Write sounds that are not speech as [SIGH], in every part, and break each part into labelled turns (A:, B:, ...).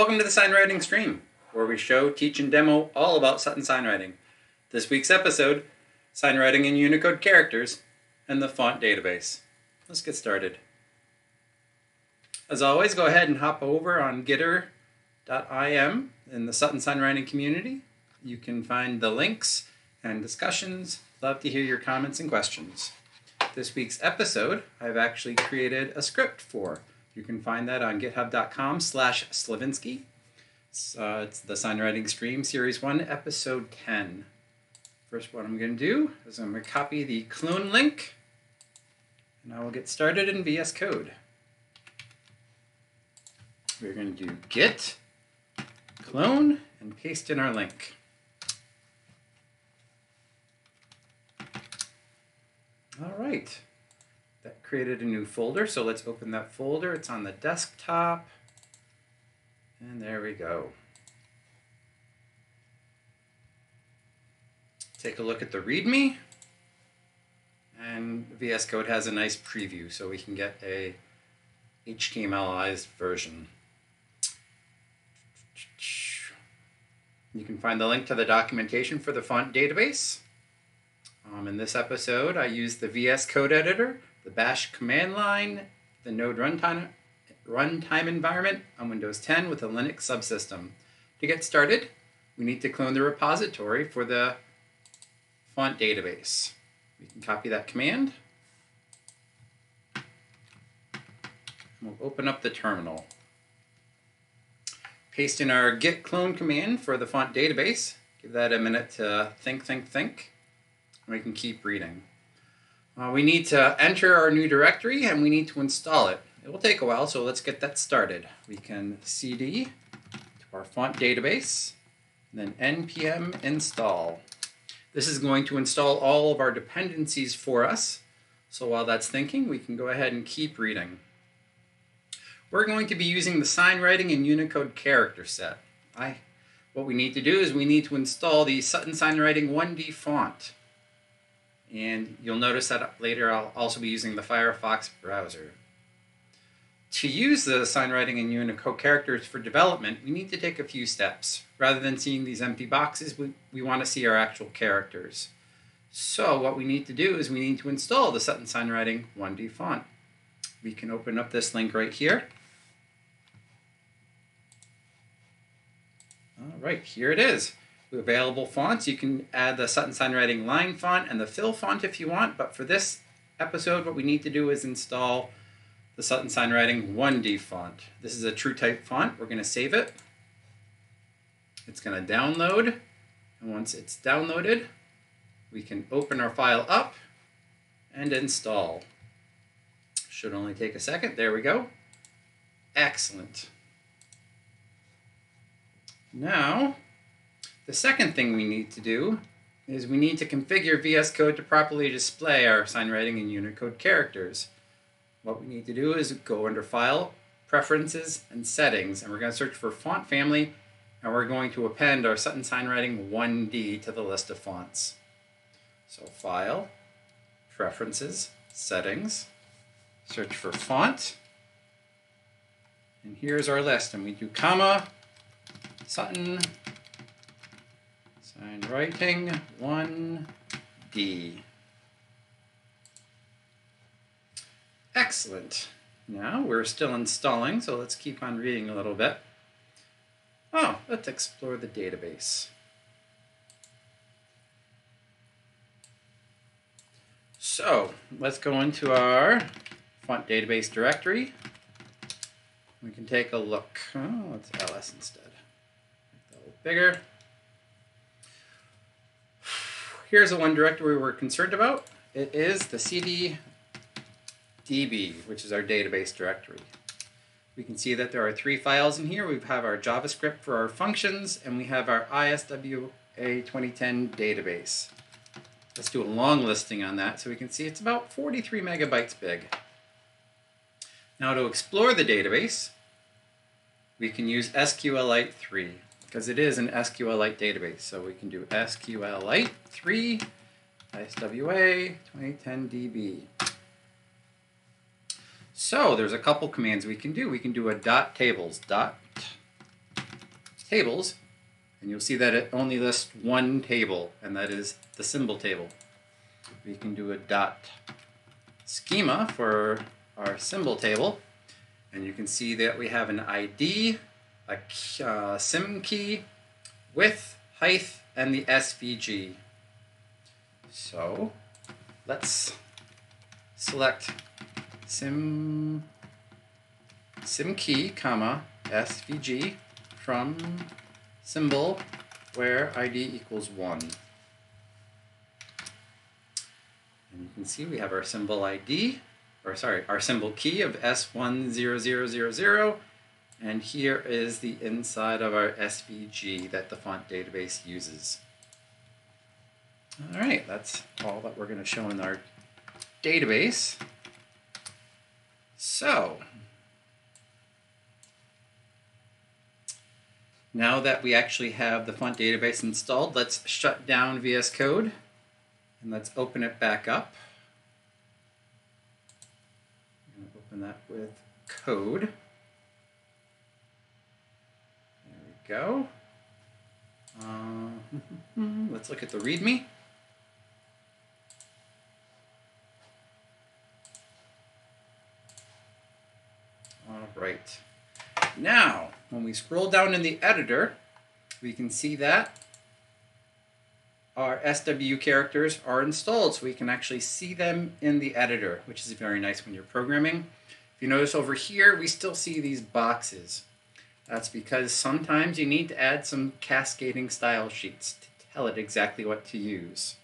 A: Welcome to the Signwriting Stream, where we show, teach, and demo all about Sutton Signwriting. This week's episode, Signwriting in Unicode Characters and the Font Database. Let's get started. As always, go ahead and hop over on gitter.im in the Sutton Signwriting community. You can find the links and discussions. Love to hear your comments and questions. This week's episode, I've actually created a script for. You can find that on github.com slash Slevinski. It's, uh, it's the Signwriting Stream Series 1, Episode 10. First, what I'm going to do is I'm going to copy the clone link, and I will get started in VS Code. We're going to do git clone and paste in our link. All right. Created a new folder, so let's open that folder. It's on the desktop. And there we go. Take a look at the README. And VS Code has a nice preview, so we can get a HTMLized version. You can find the link to the documentation for the font database. Um, in this episode, I used the VS Code editor, the Bash command line, the Node runtime, runtime environment on Windows 10 with a Linux subsystem. To get started, we need to clone the repository for the font database. We can copy that command. We'll open up the terminal. Paste in our git clone command for the font database. Give that a minute to think, think, think. And we can keep reading. Uh, we need to enter our new directory and we need to install it. It will take a while, so let's get that started. We can cd to our font database, then npm install. This is going to install all of our dependencies for us. So while that's thinking, we can go ahead and keep reading. We're going to be using the Signwriting and Unicode character set. I, what we need to do is we need to install the Sutton Signwriting 1D font. And you'll notice that later I'll also be using the Firefox browser. To use the Signwriting and Unicode characters for development, we need to take a few steps. Rather than seeing these empty boxes, we, we want to see our actual characters. So what we need to do is we need to install the Sutton Signwriting 1D font. We can open up this link right here. All right, here it is. Available fonts, you can add the Sutton Signwriting line font and the fill font if you want, but for this episode, what we need to do is install the Sutton Signwriting 1D font. This is a TrueType font. We're going to save it. It's going to download, and once it's downloaded, we can open our file up and install. Should only take a second. There we go. Excellent. Now, the second thing we need to do is we need to configure VS Code to properly display our Signwriting and Unicode characters. What we need to do is go under File, Preferences, and Settings, and we're going to search for Font Family, and we're going to append our Sutton Signwriting 1D to the list of fonts. So File, Preferences, Settings, search for Font, and here's our list, and we do comma, Sutton Signwriting 1D. Excellent. Now we're still installing, so let's keep on reading a little bit. Oh, let's explore the database. So let's go into our font database directory. We can take a look. Oh, let's ls instead. Make a little bigger. Here's the one directory we're concerned about. It is the cd DB, which is our database directory. We can see that there are three files in here. We have our JavaScript for our functions, and we have our ISWA 2010 database. Let's do a long listing on that so we can see it's about 43 megabytes big. Now to explore the database, we can use SQLite 3 because it is an SQLite database. So we can do SQLite 3 ISWA 2010DB. So there's a couple commands we can do. We can do a dot tables dot tables, and you'll see that it only lists one table, and that is the symbol table. We can do a dot schema for our symbol table, and you can see that we have an ID, a uh, SIM key, width, height, and the SVG. So let's select sim sim key comma svg from symbol where id equals 1 and you can see we have our symbol id or sorry our symbol key of s10000 and here is the inside of our svg that the font database uses all right that's all that we're going to show in our database so, now that we actually have the font database installed, let's shut down VS Code and let's open it back up. I'm going to open that with code. There we go. Uh, [LAUGHS] let's look at the README. All right. Now, when we scroll down in the editor, we can see that our SW characters are installed, so we can actually see them in the editor, which is very nice when you're programming. If you notice over here, we still see these boxes. That's because sometimes you need to add some cascading style sheets to tell it exactly what to use.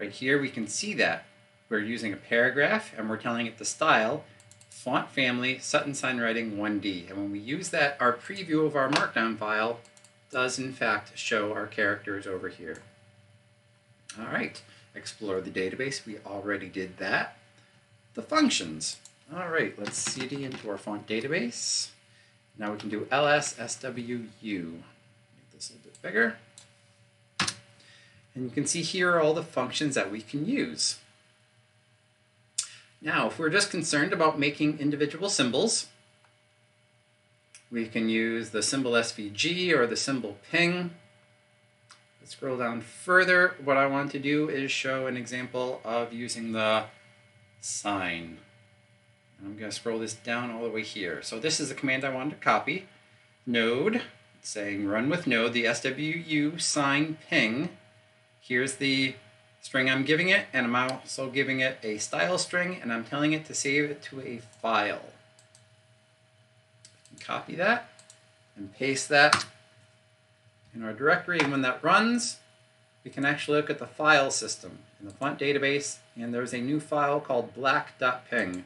A: Right here, we can see that. We're using a paragraph, and we're telling it the style, font family, Sutton Sign Writing 1D. And when we use that, our preview of our markdown file does in fact show our characters over here. All right, explore the database. We already did that. The functions. All right, let's cd into our font database. Now we can do lsswu. Make this a little bit bigger. And you can see here are all the functions that we can use. Now, if we're just concerned about making individual symbols, we can use the symbol SVG or the symbol ping. Let's scroll down further. What I want to do is show an example of using the sign. I'm going to scroll this down all the way here. So this is the command I wanted to copy. Node, saying run with node, the SWU sign ping. Here's the string I'm giving it, and I'm also giving it a style string, and I'm telling it to save it to a file. Copy that and paste that in our directory, and when that runs, we can actually look at the file system in the font database, and there's a new file called black.ping.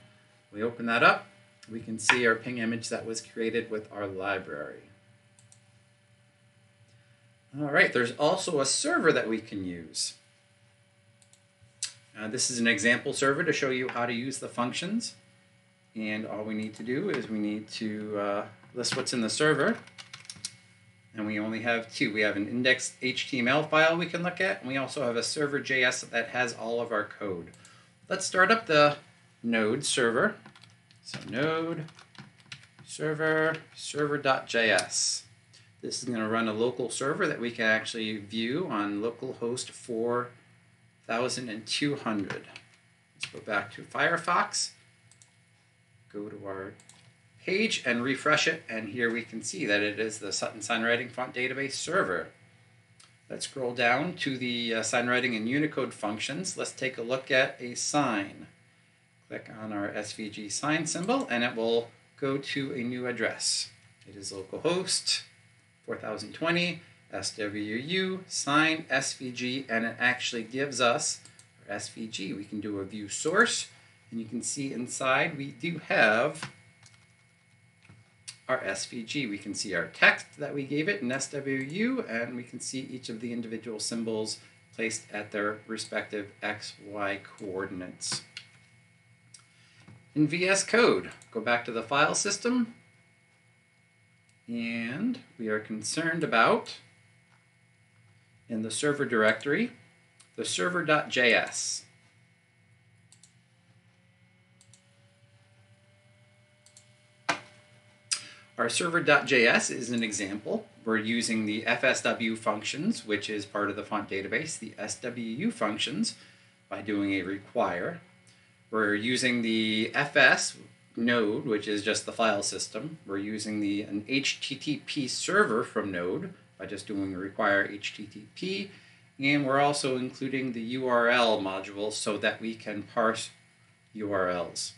A: We open that up, we can see our ping image that was created with our library. All right, there's also a server that we can use. Uh, this is an example server to show you how to use the functions. And all we need to do is we need to uh, list what's in the server. And we only have two. We have an index HTML file we can look at, and we also have a server.js that has all of our code. Let's start up the node server. So node server server.js. This is going to run a local server that we can actually view on localhost 4 1,200. Let's go back to Firefox, go to our page and refresh it, and here we can see that it is the Sutton Signwriting Font Database server. Let's scroll down to the uh, signwriting and Unicode functions. Let's take a look at a sign. Click on our SVG sign symbol, and it will go to a new address. It is localhost 4020 SWU, sign SVG, and it actually gives us our SVG. We can do a view source, and you can see inside we do have our SVG. We can see our text that we gave it in SWU, and we can see each of the individual symbols placed at their respective XY coordinates. In VS Code, go back to the file system, and we are concerned about in the server directory, the server.js. our server.js is an example. We're using the FSW functions, which is part of the font database, the SWU functions, by doing a require. We're using the FS node, which is just the file system. We're using the an HTTP server from node by just doing require HTTP. And we're also including the URL module so that we can parse URLs.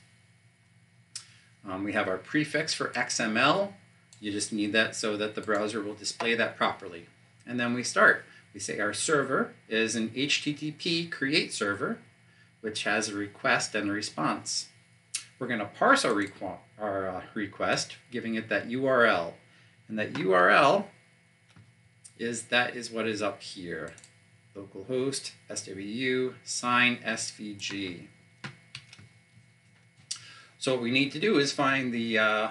A: Um, we have our prefix for XML. You just need that so that the browser will display that properly. And then we start. We say our server is an HTTP create server, which has a request and a response. We're going to parse our, requ our uh, request, giving it that URL. And that URL is that is what is up here. Localhost, SWU, sign SVG. So what we need to do is find the uh,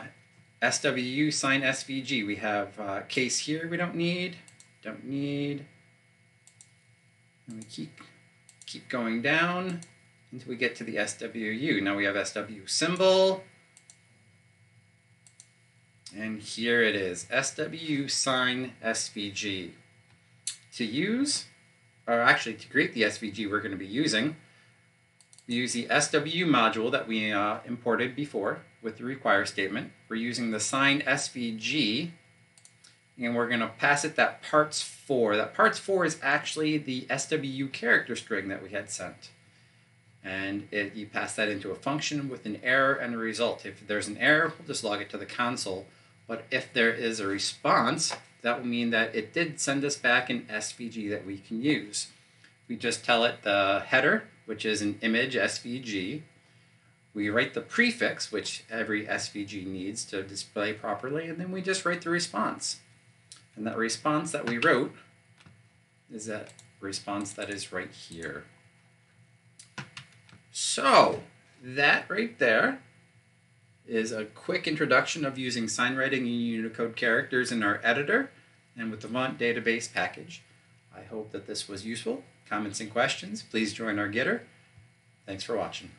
A: SWU sign SVG. We have uh, case here we don't need, don't need. And we keep, keep going down until we get to the SWU. Now we have SW symbol. And here it is, SW sign SVG. To use, or actually to create the SVG we're going to be using, we use the SW module that we uh, imported before with the require statement. We're using the sign SVG and we're going to pass it that parts 4. That parts 4 is actually the SWU character string that we had sent. And it, you pass that into a function with an error and a result. If there's an error, we'll just log it to the console. But if there is a response, that will mean that it did send us back an SVG that we can use. We just tell it the header which is an image SVG. We write the prefix, which every SVG needs to display properly, and then we just write the response. And that response that we wrote is that response that is right here. So, that right there is a quick introduction of using sign writing and Unicode characters in our editor and with the Font database package. I hope that this was useful comments and questions, please join our Gitter. Thanks for watching.